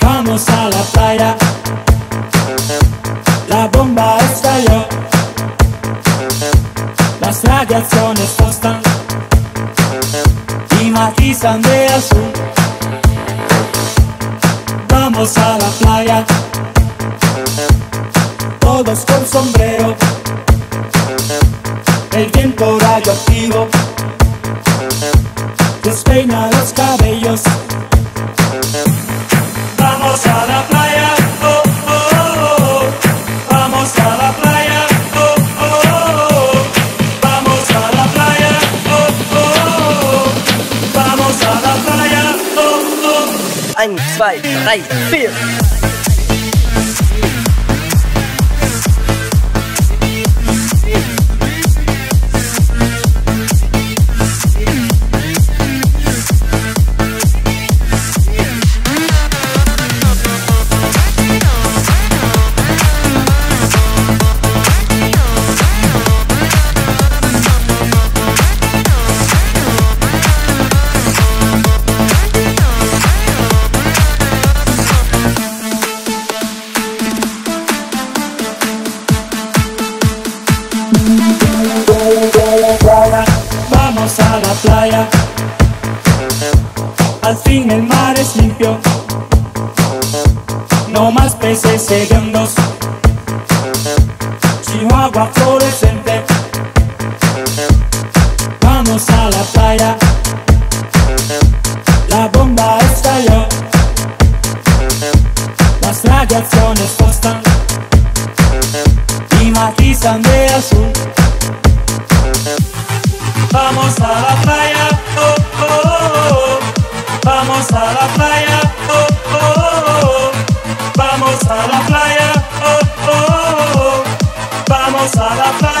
Vamos a la playa, la bomba estalló, las radiaciones tostan y matizan de azul. Vamos a la playa, todos con sombrero, el tiempo radioactivo despeina los cabellos. Vamos a la playa, oh, oh, oh. Vamos a la playa, oh, oh. Vamos a la playa, oh, oh. Vamos a la playa, oh, oh. Eins, zwei, drei, vier. no más peces segundos. Chihuahua fluorescente, vamos a la playa. La bomba estalló, las radiaciones costan y matizan de azul. Vamos a la playa, oh, oh, oh, oh. vamos a la playa, oh, oh. oh. Vamos a la playa, oh, oh, oh, oh. vamos a la playa.